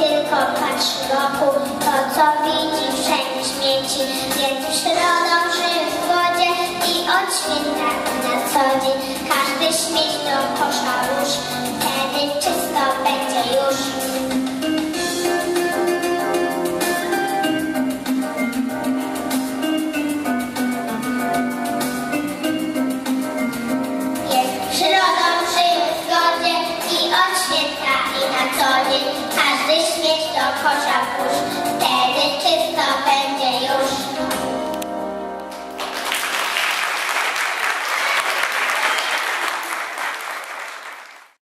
tylko patrz wokół, to co widzi wszędzie śmieci, więc przyrodą żyje w wodzie i od święta na co dzień. Każdy śmieć do kosza rusz, wtedy czysto będzie już. Jest przyrodą żyje w zgodzie i od święta i na co dzień każdy śmieć do kosza włóż,